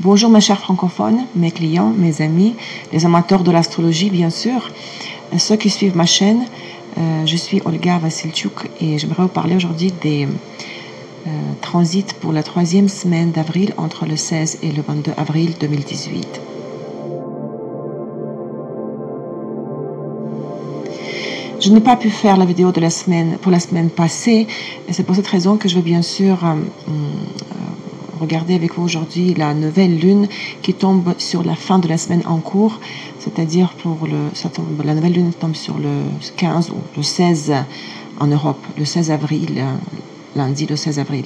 Bonjour mes chers francophones, mes clients, mes amis, les amateurs de l'astrologie bien sûr, ceux qui suivent ma chaîne. Euh, je suis Olga Vassilchuk et j'aimerais vous parler aujourd'hui des euh, transits pour la troisième semaine d'avril entre le 16 et le 22 avril 2018. Je n'ai pas pu faire la vidéo de la semaine pour la semaine passée et c'est pour cette raison que je vais bien sûr euh, Regardez avec vous aujourd'hui la nouvelle lune qui tombe sur la fin de la semaine en cours, c'est-à-dire pour le, la nouvelle lune tombe sur le 15 ou le 16 en Europe, le 16 avril, lundi le 16 avril.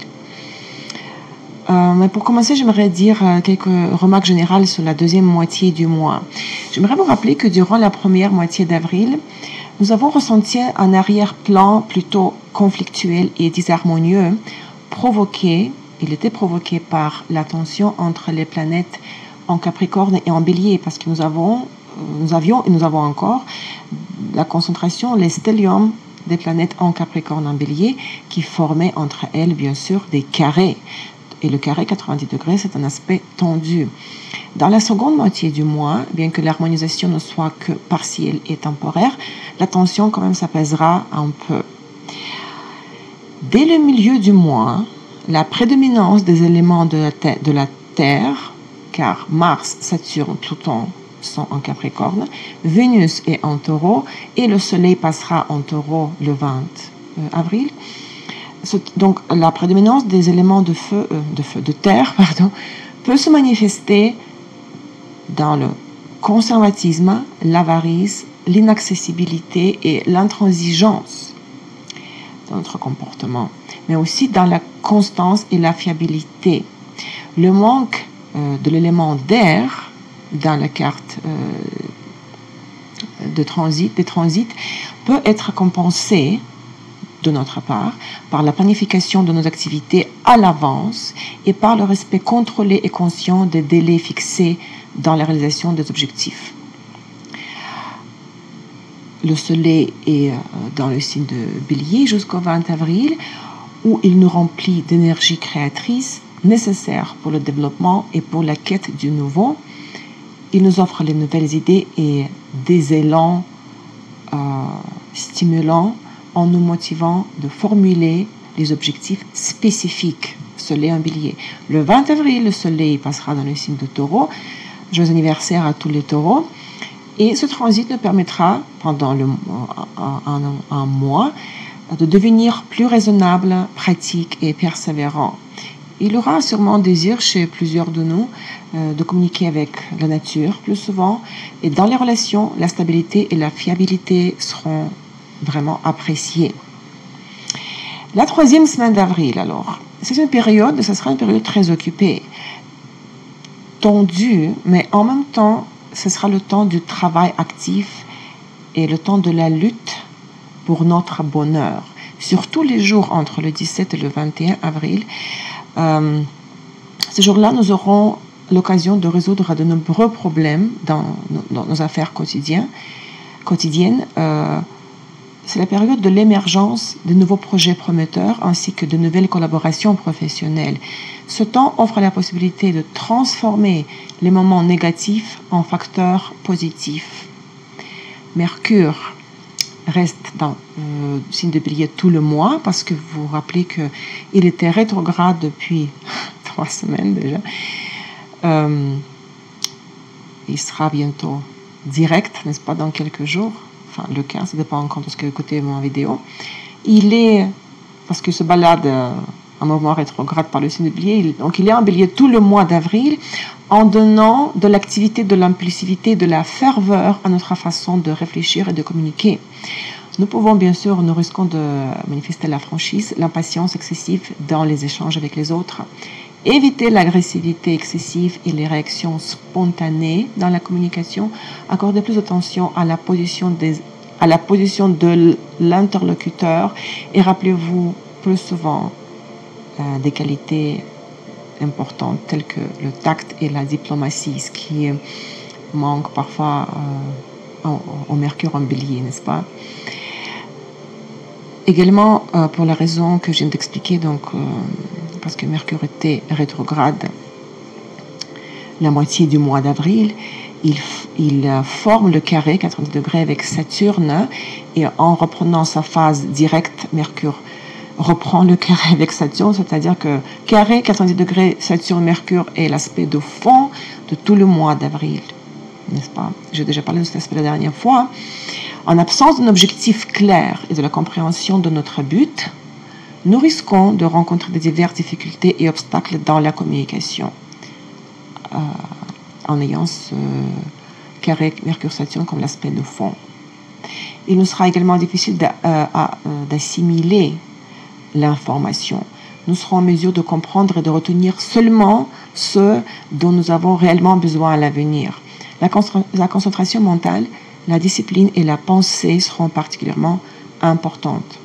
Euh, mais pour commencer, j'aimerais dire euh, quelques remarques générales sur la deuxième moitié du mois. J'aimerais vous rappeler que durant la première moitié d'avril, nous avons ressenti un arrière-plan plutôt conflictuel et disharmonieux provoqué il était provoqué par la tension entre les planètes en Capricorne et en Bélier, parce que nous avons, nous avions et nous avons encore la concentration, les stelliums des planètes en Capricorne en Bélier, qui formaient entre elles, bien sûr, des carrés. Et le carré 90 degrés, c'est un aspect tendu. Dans la seconde moitié du mois, bien que l'harmonisation ne soit que partielle et temporaire, la tension quand même s'apaisera un peu. Dès le milieu du mois, la prédominance des éléments de la, terre, car Mars, Saturne, Pluton sont en Capricorne, Vénus est en taureau et le Soleil passera en taureau le 20 euh, avril. Donc la prédominance des éléments de feu, euh, de feu, de terre, pardon, peut se manifester dans le conservatisme, l'avarice, l'inaccessibilité et l'intransigeance notre comportement mais aussi dans la constance et la fiabilité. Le manque euh, de l'élément d'air dans la carte euh, de transit, des transits peut être compensé de notre part par la planification de nos activités à l'avance et par le respect contrôlé et conscient des délais fixés dans la réalisation des objectifs. Le soleil est euh, dans le signe de bélier jusqu'au 20 avril où il nous remplit d'énergie créatrice nécessaire pour le développement et pour la quête du nouveau. Il nous offre les nouvelles idées et des élans euh, stimulants en nous motivant de formuler les objectifs spécifiques. Soleil en bélier. Le 20 avril, le soleil passera dans le signe de taureau. Joyeux anniversaire à tous les taureaux. Et ce transit nous permettra, pendant un, un mois, de devenir plus raisonnable, pratique et persévérant. Il aura sûrement désir chez plusieurs de nous euh, de communiquer avec la nature plus souvent et dans les relations, la stabilité et la fiabilité seront vraiment appréciées. La troisième semaine d'avril, alors, c'est période, ce sera une période très occupée, tendue, mais en même temps, ce sera le temps du travail actif et le temps de la lutte pour notre bonheur. Surtout les jours entre le 17 et le 21 avril, euh, ce jour-là, nous aurons l'occasion de résoudre de nombreux problèmes dans, nos affaires quotidiennes. Euh, c'est la période de l'émergence de nouveaux projets prometteurs ainsi que de nouvelles collaborations professionnelles. Ce temps offre la possibilité de transformer les moments négatifs en facteurs positifs. Mercure reste dans le euh, signe de bélier tout le mois parce que vous vous rappelez qu'il était rétrograde depuis trois semaines déjà. Euh, il sera bientôt direct, n'est-ce pas, dans quelques jours. Enfin, le 15, ça dépend encore de ce que vous écoutez mon vidéo. Il est, parce qu'il se balade euh, un mouvement rétrograde par le signe de bélier, donc il est en bélier tout le mois d'avril en donnant de l'activité, de l'impulsivité, de la ferveur à notre façon de réfléchir et de communiquer. Nous pouvons bien sûr, nous risquons de manifester la franchise, l'impatience excessive dans les échanges avec les autres, éviter l'agressivité excessive et les réactions spontanées dans la communication, accorder plus d'attention à la position de l'interlocuteur. Et rappelez-vous plus souvent euh, des qualités importantes telles que le tact et la diplomatie, ce qui manque parfois euh, au, Mercure en bélier, n'est-ce pas? Également, euh, pour la raison que je viens d'expliquer, donc, parce que Mercure était rétrograde, la moitié du mois d'avril, il, il, forme le carré 90 degrés avec Saturne. Et en reprenant sa phase directe, Mercure reprend le carré avec Saturne, c'est-à-dire que carré 90 degrés Saturne-Mercure est l'aspect de fond de tout le mois d'avril, n'est-ce pas? J'ai déjà parlé de cet aspect la dernière fois. En absence d'un objectif clair et de la compréhension de notre but, nous risquons de rencontrer des diverses difficultés et obstacles dans la communication euh, en ayant ce carré Mercure-Saturne comme l'aspect de fond. Il nous sera également difficile euh, euh, d'assimiler l'information. Nous serons en mesure de comprendre et de retenir seulement ce dont nous avons réellement besoin à l'avenir. La, concentration mentale, la discipline et la pensée seront particulièrement importantes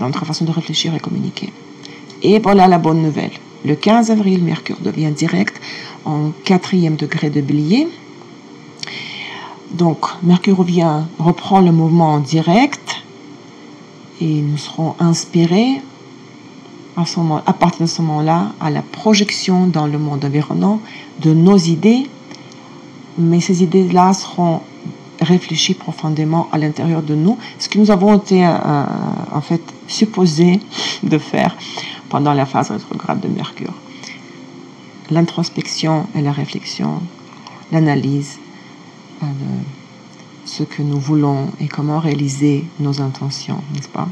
notre façon de réfléchir et communiquer. Et voilà la bonne nouvelle. Le 15 avril, Mercure devient direct en quatrième degré de bélier. Donc, Mercure revient, reprend le mouvement direct et nous serons inspirés à, à partir de ce moment-là à la projection dans le monde environnant de nos idées, mais ces idées-là seront réfléchies profondément à l'intérieur de nous, ce que nous avons été euh, en fait supposés de faire pendant la phase rétrograde de Mercure. L'introspection et la réflexion, l'analyse euh, de ce que nous voulons et comment réaliser nos intentions, n'est-ce pas?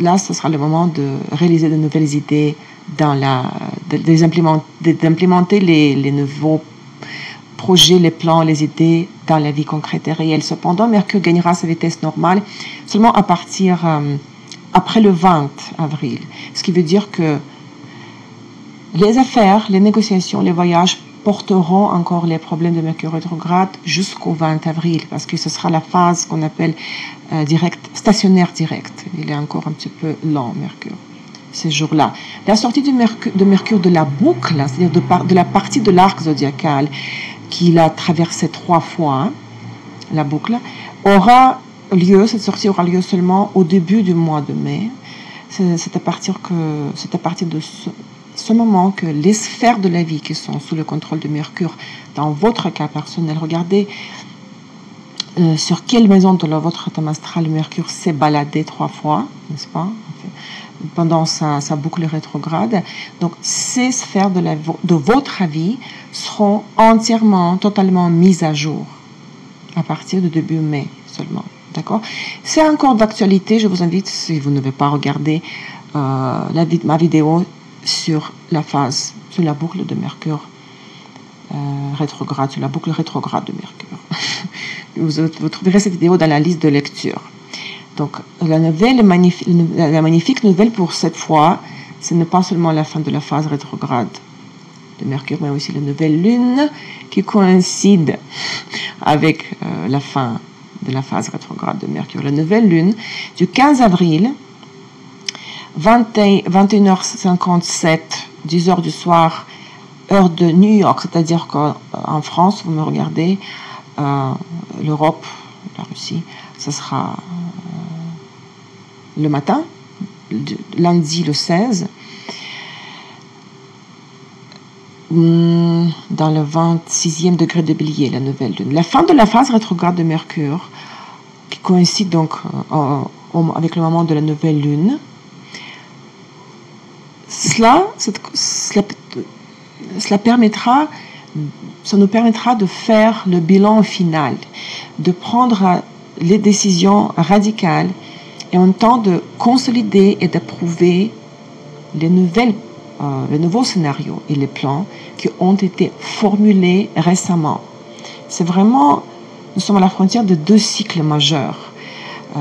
Là, ce sera le moment de réaliser de nouvelles idées, dans la, d'implémenter les, les nouveaux projets, les plans, les idées dans la vie concrète et réelle. Cependant, Mercure gagnera sa vitesse normale seulement à partir euh, après le 20 avril. Ce qui veut dire que les affaires, les négociations, les voyages porteront encore les problèmes de Mercure rétrograde jusqu'au 20 avril, parce que ce sera la phase qu'on appelle euh, stationnaire direct. Il est encore un petit peu lent, Mercure, ces jours-là. La sortie de Mercure de, la boucle, c'est-à-dire de, la partie de l'arc zodiacal qu'il a traversé trois fois, hein, la boucle, aura lieu, cette sortie aura lieu seulement au début du mois de mai. C'est à partir de ce, ce moment que les sphères de la vie qui sont sous le contrôle de Mercure, dans votre cas personnel, regardez euh, sur quelle maison de votre thème astral Mercure s'est baladé trois fois, n'est-ce pas? Pendant sa, boucle rétrograde. Donc, ces sphères de, votre vie seront entièrement, totalement mises à jour à partir de début mai seulement. D'accord? C'est encore d'actualité. Je vous invite, si vous n'avez pas regardé euh, la, ma vidéo sur la phase, sur la boucle de Mercure euh, rétrograde, sur la boucle rétrograde de Mercure. vous, trouverez cette vidéo dans la liste de lecture. Donc, la, nouvelle, la magnifique nouvelle pour cette fois, ce n'est pas seulement la fin de la phase rétrograde de Mercure, mais aussi la nouvelle lune qui coïncide avec euh, la fin de la phase rétrograde de Mercure. La nouvelle lune du 15 avril 21h57, 10h du soir, heure de New York, c'est-à-dire qu'en France, vous me regardez, euh, l'Europe, la Russie, ce sera euh, le matin, lundi le 16, hmm, dans le 26e degré de bélier, la nouvelle lune. La fin de la phase rétrograde de Mercure, qui coïncide donc euh, avec le moment de la nouvelle lune, cela, cela, permettra, ça nous permettra de faire le bilan final, de prendre les décisions radicales et en temps de consolider et d'approuver les, nouvelles, euh, les nouveaux scénarios et les plans qui ont été formulés récemment. C'est vraiment, nous sommes à la frontière de deux cycles majeurs. Euh,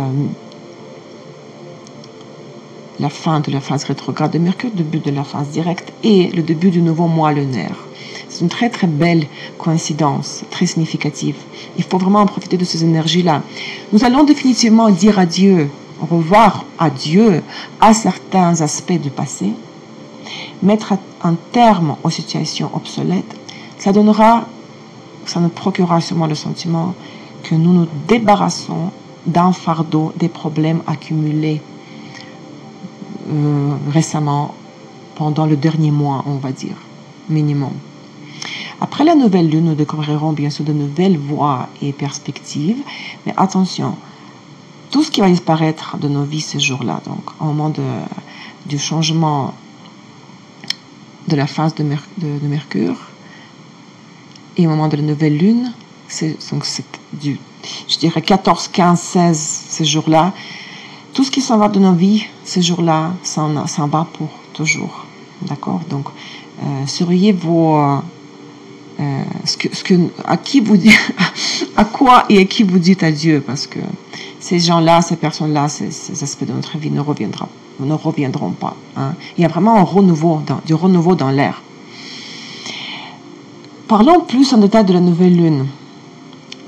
la fin de la phase rétrograde de Mercure, le début de la phase directe et le début du nouveau mois lunaire. C'est une très très belle coïncidence, très significative. Il faut vraiment en profiter de ces énergies-là. Nous allons définitivement dire adieu, revoir à Dieu à certains aspects du passé, mettre un terme aux situations obsolètes. Ça donnera, ça nous procurera sûrement le sentiment que nous nous débarrassons d'un fardeau des problèmes accumulés euh, récemment, pendant le dernier mois, on va dire. minimum. Après la nouvelle lune, nous découvrirons bien sûr de nouvelles voies et perspectives, mais attention, tout ce qui va disparaître de nos vies ce jour-là, donc au moment du changement de la phase de, Mercure et au moment de la nouvelle lune, c'est donc du, je dirais 14, 15, 16 ces jours-là, tout ce qui s'en va de nos vies ces jours-là s'en va pour toujours. D'accord? Donc, euh. Euh, ce que, que, à qui vous à quoi et à qui vous dites adieu, parce que ces gens-là, ces personnes-là, ces, aspects de notre vie ne reviendront, ne reviendront pas. Hein. Il y a vraiment un renouveau, dans, du renouveau dans l'air. Parlons plus en détail de la nouvelle lune.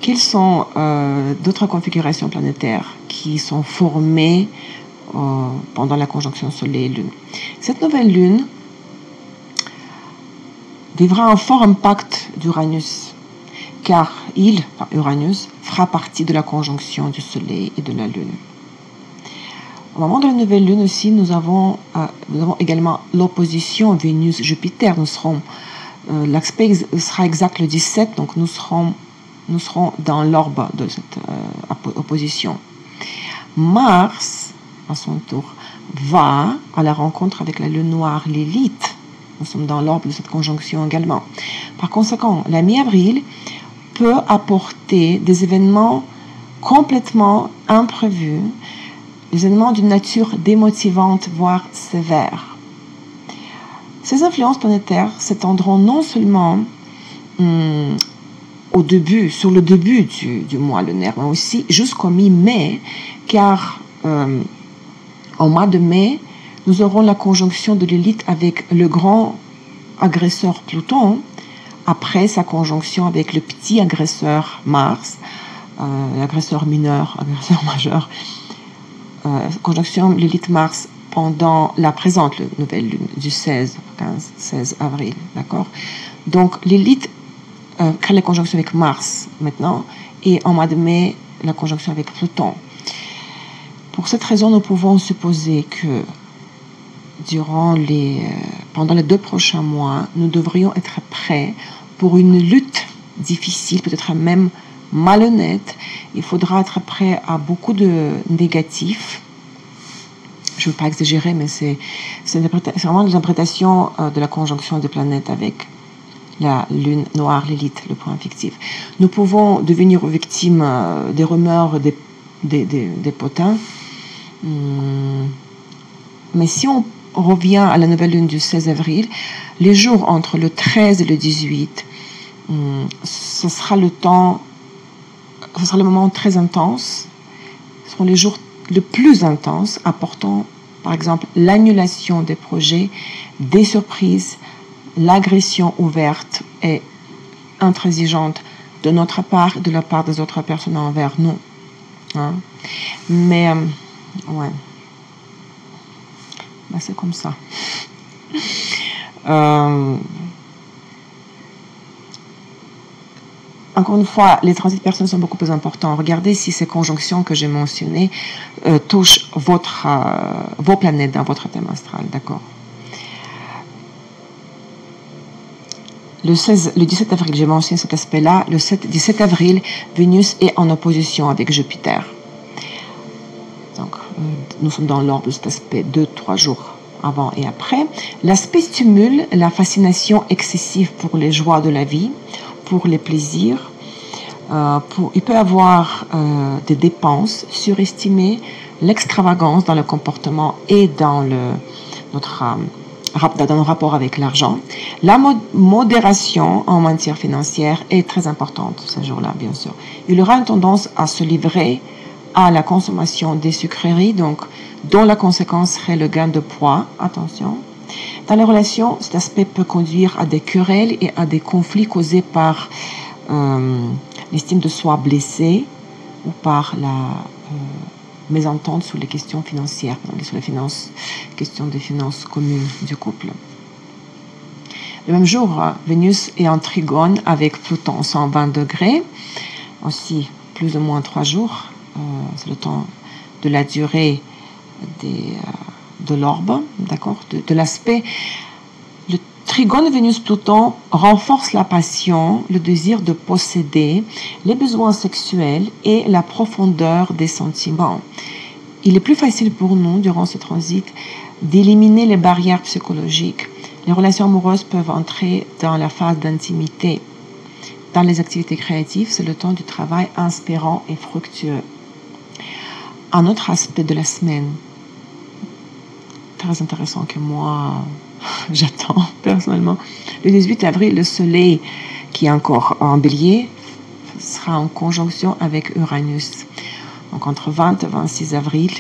Quelles sont euh, d'autres configurations planétaires qui sont formées euh, pendant la conjonction Soleil-Lune? Cette nouvelle lune vivra un fort impact d'Uranus, car il, Uranus, fera partie de la conjonction du Soleil et de la Lune. Au moment de la nouvelle Lune aussi, nous avons, euh, également l'opposition Vénus-Jupiter. Nous serons, euh, l'aspect sera exact le 17, donc nous serons, nous serons dans l'orbe de cette euh, opposition. Mars, à son tour, va à la rencontre avec la Lune noire, l'élite, nous sommes dans l'ordre de cette conjonction également. Par conséquent, la mi-avril peut apporter des événements complètement imprévus, des événements d'une nature démotivante, voire sévère. Ces influences planétaires s'étendront non seulement hum, au début, sur le début du, mois lunaire, mais aussi jusqu'au mi-mai, car euh, au mois de mai, nous aurons la conjonction de l'élite avec le grand agresseur Pluton, après sa conjonction avec le petit agresseur Mars, euh, l'agresseur mineur, agresseur majeur, euh, conjonction l'élite Mars pendant la présente nouvelle lune du 16, 15, 16 avril, d'accord? Donc l'élite euh, crée la conjonction avec Mars maintenant, et en mois mai, la conjonction avec Pluton. Pour cette raison, nous pouvons supposer que durant les, euh, pendant les deux prochains mois, nous devrions être prêts pour une lutte difficile, peut-être même malhonnête. Il faudra être prêt à beaucoup de négatifs. Je ne veux pas exagérer, mais c'est vraiment l'interprétation euh, de la conjonction des planètes avec la lune noire, l'élite, le point fictif. Nous pouvons devenir victimes euh, des rumeurs des, des, potins. Hmm. Mais si on revient à la nouvelle lune du 16 avril, les jours entre le 13 et le 18, hum, ce sera le temps, ce sera le moment très intense. Ce seront les jours les plus intenses, apportant par exemple l'annulation des projets, des surprises, l'agression ouverte et intransigeante de notre part et de la part des autres personnes envers nous. Hein. Mais, hum, ouais. Bah, c'est comme ça. Euh, encore une fois, les transits personnels sont beaucoup plus importants. Regardez si ces conjonctions que j'ai mentionnées euh, touchent votre, euh, vos planètes dans votre thème astral, d'accord le, 16, le 17 avril, j'ai mentionné cet aspect-là, le 7, 17 avril, Vénus est en opposition avec Jupiter nous sommes dans l'ordre de cet aspect deux, trois jours avant et après. L'aspect stimule la fascination excessive pour les joies de la vie, pour les plaisirs. Euh, pour, il peut avoir euh, des dépenses surestimées, l'extravagance dans le comportement et dans le, notre, euh, dans nos rapports avec l'argent. La modération en matière financière est très importante ce jour-là, bien sûr. Il aura une tendance à se livrer à la consommation des sucreries, donc dont la conséquence serait le gain de poids. Attention. Dans les relations, cet aspect peut conduire à des querelles et à des conflits causés par euh, l'estime de soi blessée ou par la euh, mésentente sur les questions financières, sur les finances, questions des finances communes du couple. Le même jour, Vénus est en trigone avec Pluton 120 degrés, aussi plus ou moins trois jours. Euh, c'est le temps de la durée euh, de l'orbe, d'accord, de, l'aspect. Trigone Vénus-Pluton renforce la passion, le désir de posséder, les besoins sexuels et la profondeur des sentiments. Il est plus facile pour nous, durant ce transit, d'éliminer les barrières psychologiques. Les relations amoureuses peuvent entrer dans la phase d'intimité. Dans les activités créatives, c'est le temps du travail inspirant et fructueux. Un autre aspect de la semaine, très intéressant que moi, j'attends personnellement. Le 18 avril, le Soleil, qui est encore en bélier, sera en conjonction avec Uranus. Donc entre 20 et 26 avril,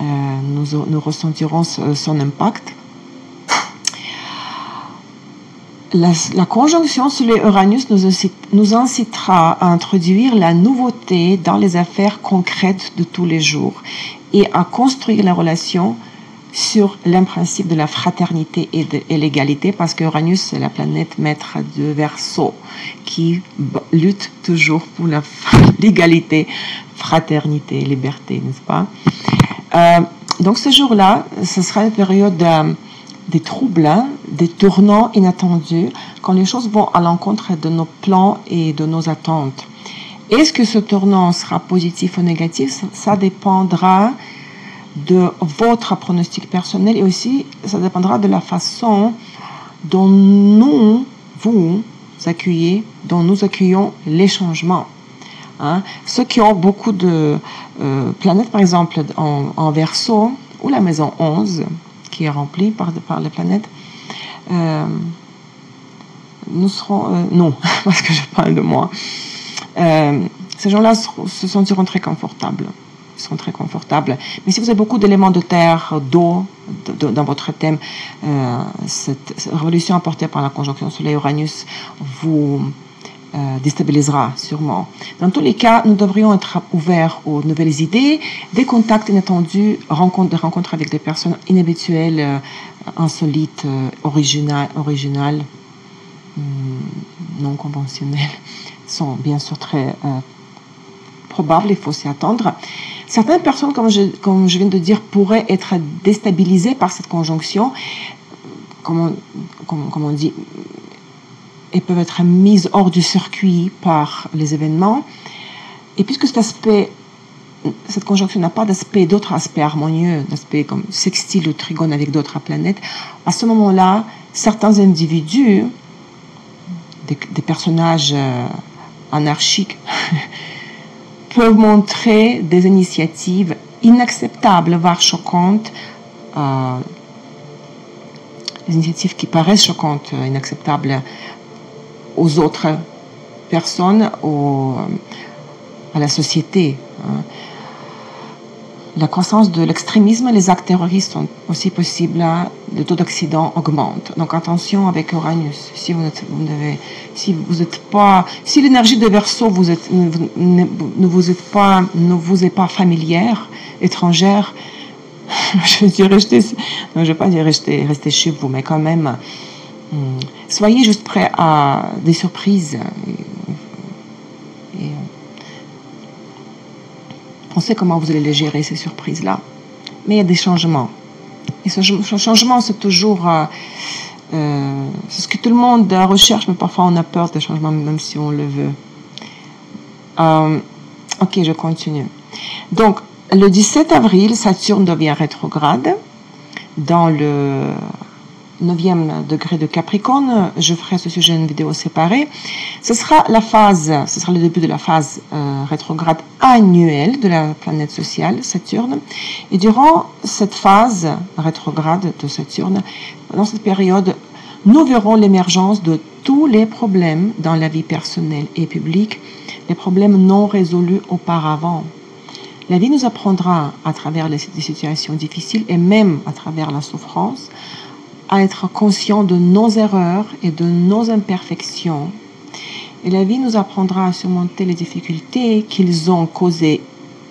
euh, nous, nous, ressentirons son impact. La, conjonction Soleil-Uranus nous, nous incitera à introduire la nouveauté dans les affaires concrètes de tous les jours et à construire la relation sur l'imprincipe de la fraternité et de l'égalité, parce que Uranus, c'est la planète maître de Verseau, qui lutte toujours pour l'égalité, fraternité, liberté, n'est-ce pas? Euh, Donc ce jour-là, ce sera une période euh, des troubles, hein, des tournants inattendus, quand les choses vont à l'encontre de nos plans et de nos attentes. Est-ce que ce tournant sera positif ou négatif? Ça dépendra de votre pronostic personnel et aussi ça dépendra de la façon dont nous, vous, accueillez, dont nous accueillons les changements. Hein. Ceux qui ont beaucoup de euh, planètes, par exemple en, en, verso, ou la maison 11, qui est remplie par, par les planètes, euh, nous serons... Euh, non, parce que je parle de moi. ces gens-là se sentiront très confortables sont très confortables. Mais si vous avez beaucoup d'éléments de terre, d'eau dans votre thème, euh, cette révolution apportée par la conjonction Soleil-Uranus vous euh, déstabilisera sûrement. Dans tous les cas, nous devrions être ouverts aux nouvelles idées, des contacts inattendus, des rencontres avec des personnes inhabituelles, euh, insolites, originales, originales hmm, non conventionnelles, sont bien sûr très probables, il faut s'y attendre. Certaines personnes, comme je, viens de dire, pourraient être déstabilisées par cette conjonction. Comme on, dit, elles peuvent être mises hors du circuit par les événements. Et puisque cet aspect, cette conjonction n'a pas d'aspect, d'autres aspects harmonieux, d'aspect comme sextile ou trigone avec d'autres planètes, à ce moment-là, certains individus, des personnages euh, anarchiques, peuvent montrer des initiatives inacceptables, voire choquantes, euh, des initiatives qui paraissent choquantes, euh, inacceptables aux autres personnes, aux, à la société. Hein la croissance de l'extrémisme, les actes terroristes sont aussi possibles, le taux d'accident augmente. Donc attention avec Uranus. Si vous, vous devez, si vous êtes pas, si l'énergie de Verseau vous êtes, ne, vous êtes pas, ne vous est pas familière, étrangère, je dirais rester, non, je vais pas dire rester, rester chez vous, mais quand même, hmm, soyez juste prêts à des surprises. Pensez comment vous allez les gérer, ces surprises-là. Mais il y a des changements. Et ce, changement, c'est toujours... Euh, euh, c'est ce que tout le monde recherche, mais parfois on a peur des changements, même si on le veut. Euh, ok, je continue. Donc, le 17 avril, Saturne devient rétrograde dans le 9e degré de Capricorne. Je ferai ce sujet une vidéo séparée. Ce sera la phase, ce sera le début de la phase euh, rétrograde annuelle de la planète sociale, Saturne. Et durant cette phase rétrograde de Saturne, dans cette période, nous verrons l'émergence de tous les problèmes dans la vie personnelle et publique, les problèmes non résolus auparavant. La vie nous apprendra à travers les situations difficiles et même à travers la souffrance à être conscient de nos erreurs et de nos imperfections. Et la vie nous apprendra à surmonter les difficultés qu'ils ont causées,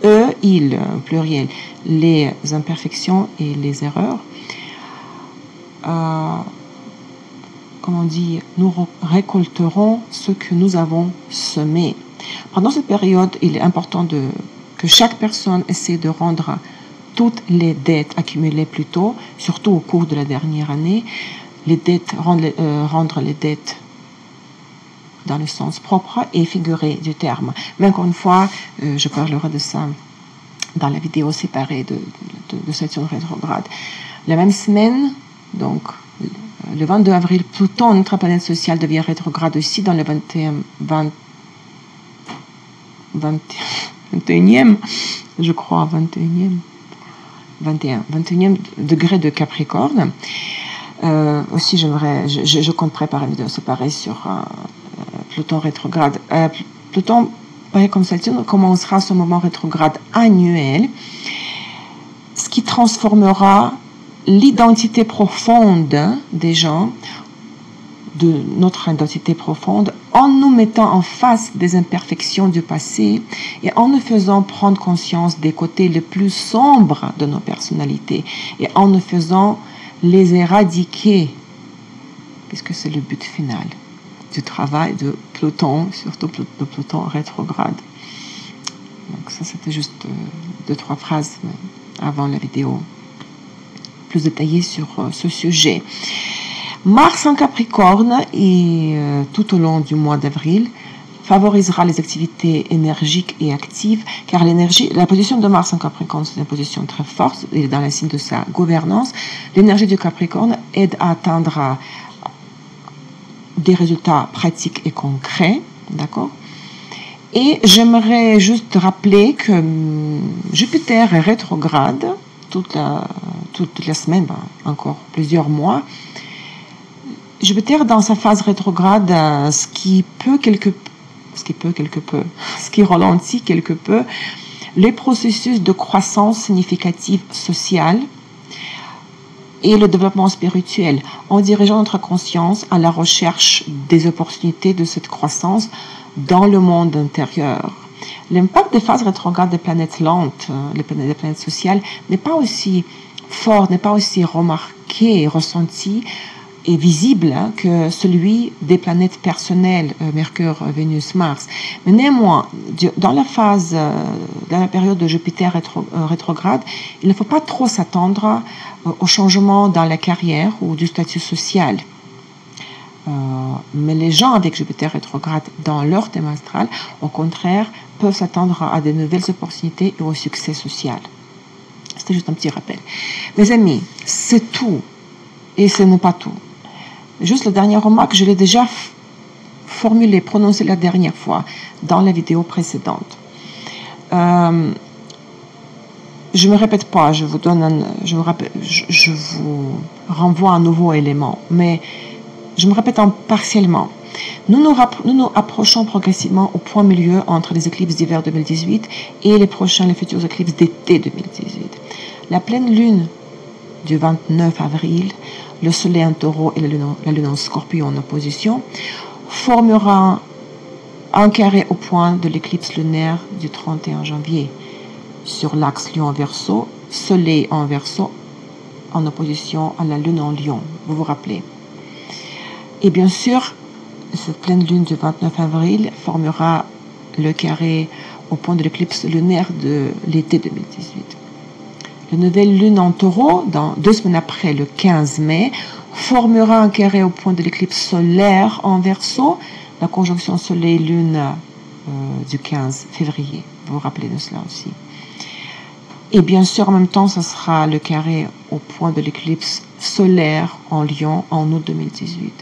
eux, ils, pluriel, les imperfections et les erreurs. Euh, comme on dit, nous récolterons ce que nous avons semé. Pendant cette période, il est important de, que chaque personne essaie de rendre toutes les dettes accumulées plus tôt, surtout au cours de la dernière année, euh, rendre les dettes dans le sens propre et figuré du terme. Mais encore une fois, euh, je parlerai de ça dans la vidéo séparée de, de, de Saturne rétrograde. La même semaine, donc le 22 avril, Pluton, notre planète sociale, devient rétrograde aussi dans le 21, 20, 21e, je crois, 21e, 21, 21e degré de Capricorne. Euh, aussi, j'aimerais, je, je, compte préparer une vidéo sur euh, Pluton rétrograde. Euh, Pluton, comme Saturne, commencera ce moment rétrograde annuel, ce qui transformera l'identité profonde des gens, de notre identité profonde, en nous mettant en face des imperfections du passé et en nous faisant prendre conscience des côtés les plus sombres de nos personnalités et en nous faisant les éradiquer, puisque c'est le but final du travail de Pluton, surtout de Pluton rétrograde? Donc ça, c'était juste euh, deux, trois phrases avant la vidéo plus détaillée sur euh, ce sujet. Mars en Capricorne et euh, tout au long du mois d'avril favorisera les activités énergiques et actives, car l'énergie, la position de Mars en Capricorne, c'est une position très forte, est dans la signe de sa gouvernance. L'énergie du Capricorne aide à atteindre des résultats pratiques et concrets, d'accord? Et j'aimerais juste rappeler que hum, Jupiter est rétrograde toute la, toute la semaine, ben, encore plusieurs mois. Jupiter dans sa phase rétrograde, euh, ce qui peut quelque ce qui peut quelque peu, ce qui ralentit quelque peu les processus de croissance significative sociale et le développement spirituel en dirigeant notre conscience à la recherche des opportunités de cette croissance dans le monde intérieur. L'impact des phases rétrogrades des planètes lentes, euh, les planètes, des planètes sociales, n'est pas aussi fort, n'est pas aussi remarqué et ressenti et visible hein, que celui des planètes personnelles, euh, Mercure, Vénus, Mars. Mais néanmoins, dans la phase, euh, dans la période de Jupiter euh, rétrograde, il ne faut pas trop s'attendre au changement dans la carrière ou du statut social. mais les gens avec Jupiter rétrograde dans leur thème astral, au contraire, peuvent s'attendre à de nouvelles opportunités et au succès social. C'était juste un petit rappel. Mes amis, c'est tout. Et ce n'est pas tout. Juste la dernière remarque, je l'ai déjà formulée, prononcée la dernière fois dans la vidéo précédente. Euh, je ne me répète pas, je vous donne rappelle, je, vous renvoie un nouveau élément, mais je me répète en partiellement. Nous nous, nous nous, approchons progressivement au point milieu entre les éclipses d'hiver 2018 et les prochains, les futures éclipses d'été 2018. La pleine lune du 29 avril le Soleil en taureau et la Lune, en scorpion en opposition, formera un carré au point de l'éclipse lunaire du 31 janvier. Sur l'axe Lion-Verseau, Soleil en Verseau en opposition à la Lune en Lion, vous vous rappelez. Et bien sûr, cette pleine lune du 29 avril formera le carré au point de l'éclipse lunaire de l'été 2018. La nouvelle lune en taureau, dans, deux semaines après, le 15 mai, formera un carré au point de l'éclipse solaire en verso, la conjonction soleil-lune euh, du 15 février. Vous vous rappelez de cela aussi. Et bien sûr, en même temps, ce sera le carré au point de l'éclipse solaire en Lyon en août 2018.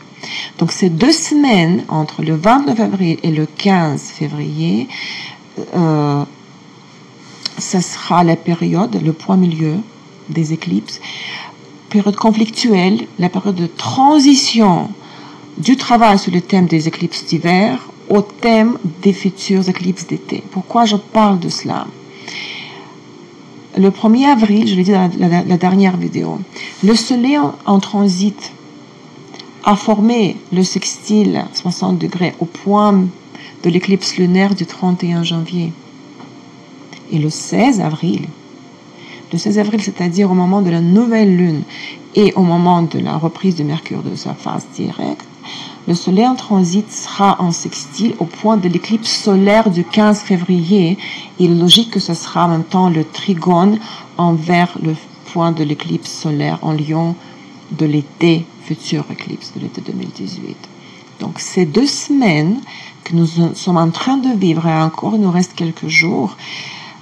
Donc ces deux semaines entre le 29 avril et le 15 février euh, ce sera la période, le point milieu des éclipses, période conflictuelle, la période de transition du travail sur le thème des éclipses d'hiver au thème des futures éclipses d'été. Pourquoi je parle de cela? Le 1er avril, je l'ai dit dans la, dernière vidéo, le Soleil en, transit a formé le sextile 60 degrés au point de l'éclipse lunaire du 31 janvier et le 16 avril. Le 16 avril, c'est-à-dire au moment de la nouvelle lune et au moment de la reprise de Mercure de sa phase directe, le Soleil en transit sera en sextile au point de l'éclipse solaire du 15 février. Il est logique que ce sera en même temps le trigone envers le point de l'éclipse solaire en Lion de l'été future éclipse de l'été 2018. Donc ces deux semaines que nous sommes en train de vivre, et encore il nous reste quelques jours,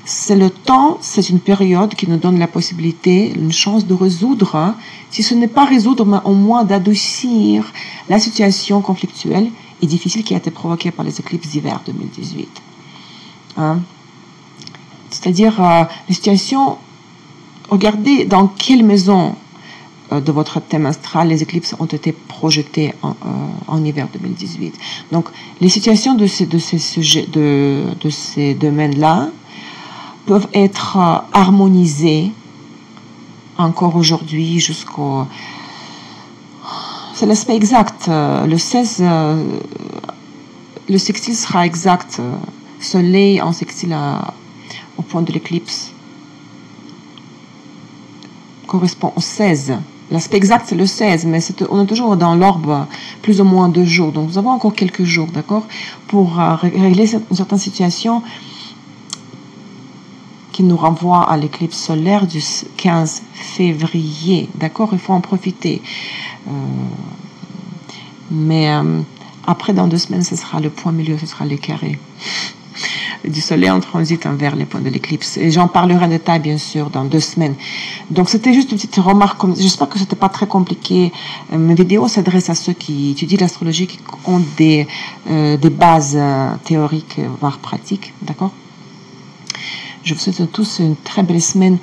c'est le temps, c'est une période qui nous donne la possibilité, une chance de résoudre, si ce n'est pas résoudre, mais au moins d'adoucir la situation conflictuelle et difficile qui a été provoquée par les éclipses d'hiver 2018. Hein? C'est-à-dire, euh, les situations, regardez dans quelle maison euh, de votre thème astral, les éclipses ont été projetées en, euh, hiver 2018. Donc, les situations de ces, de ces sujets, de, de ces domaines-là peuvent être euh, harmonisées encore aujourd'hui jusqu'au. C'est l'aspect exact. Le 16, le sextile sera exact. Soleil en sextile au point de l'éclipse correspond au 16. L'aspect exact, c'est le 16, mais on est toujours dans l'orbe plus ou moins deux jours. Donc, nous avons encore quelques jours, d'accord, pour euh, régler une certaine situation qui nous renvoie à l'éclipse solaire du 15 février, d'accord Il faut en profiter. Euh, mais euh, après, dans deux semaines, ce sera le point milieu, ce sera les carrés du Soleil en transit envers les points de l'éclipse. Et j'en parlerai en détail, bien sûr, dans deux semaines. Donc, c'était juste une petite remarque. J'espère que c'était pas très compliqué. Euh, mes vidéos s'adressent à ceux qui étudient l'astrologie, qui ont des, bases théoriques, voire pratiques. D'accord? Je vous souhaite à tous une très belle semaine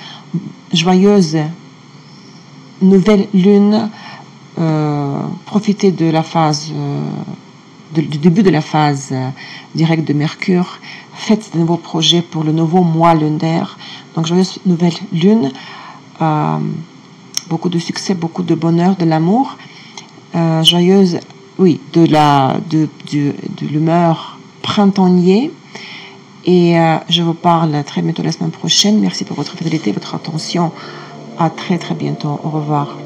joyeuse. Nouvelle lune. profitez de la phase du début de la phase euh, directe de Mercure, faites de nouveaux projets pour le nouveau mois lunaire. Donc, joyeuse nouvelle lune, euh, beaucoup de succès, beaucoup de bonheur, de l'amour, euh, joyeuse, oui, de la, de, de, l'humeur printanier. Et je vous parle très bientôt la semaine prochaine. Merci pour votre fidélité, votre attention. À très très bientôt. Au revoir.